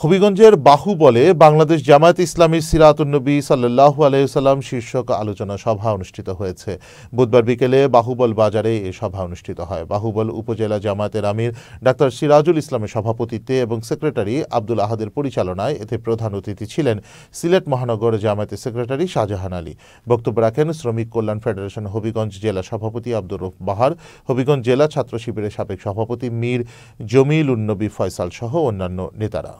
হবিগঞ্জের বাহুবলে বাংলাদেশ জামায়াত ইসলামীর সিরাতুন্নবী সাল্লাহু আলাইসাল্লাম শীর্ষক আলোচনা সভা অনুষ্ঠিত হয়েছে। বুধবার বিকেলে বাহুবল বাজারে এ সভা অনুষ্ঠিত হয়। বাহুবল উপজেলা জামায়াতের আমির ডাক্তার সিরাজুল ইসলামের সভাপতিত্বে এবং সেক্রেটারি আব্দুল আহাদের পরিচালনায় এতে প্রধান অতিথি ছিলেন সিলেট মহানগর জামায়াতের সেক্রেটারি শাহজাহান আলী। বক্তব্য রাখেন শ্রমিক কল্যাণ ফেডারেশন হবিগঞ্জ জেলা সভাপতি আব্দুর রফ বাহার, হবিগঞ্জ জেলা ছাত্র শিবিরের সাবেক সভাপতি মীর জমিল উন্নবী ফয়সাল সহ অন্যান্য নেতারা।